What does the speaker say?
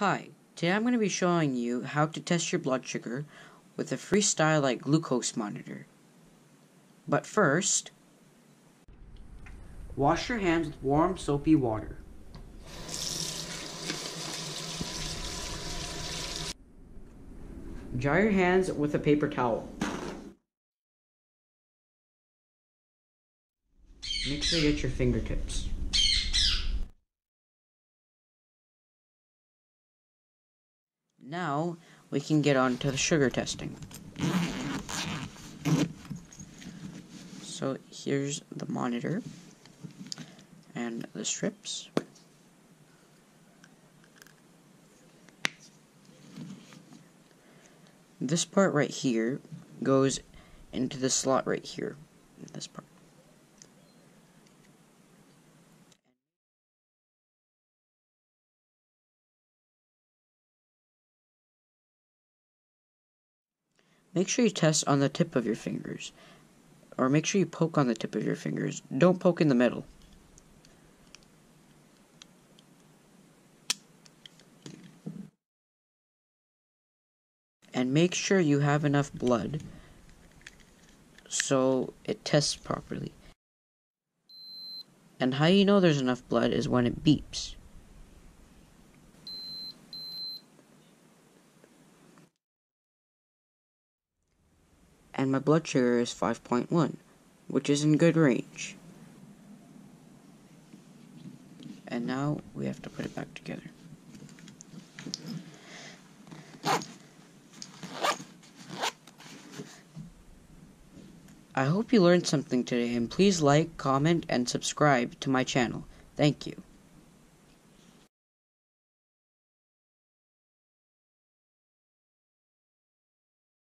Hi, today I'm going to be showing you how to test your blood sugar with a Freestyle Lite glucose monitor. But first, wash your hands with warm soapy water. Dry your hands with a paper towel. Make sure you get your fingertips. Now we can get on to the sugar testing. So here's the monitor and the strips. This part right here goes into the slot right here. This part. Make sure you test on the tip of your fingers. Or make sure you poke on the tip of your fingers. Don't poke in the middle. And make sure you have enough blood so it tests properly. And how you know there's enough blood is when it beeps. And my blood sugar is 5.1, which is in good range. And now we have to put it back together. I hope you learned something today and please like, comment, and subscribe to my channel. Thank you.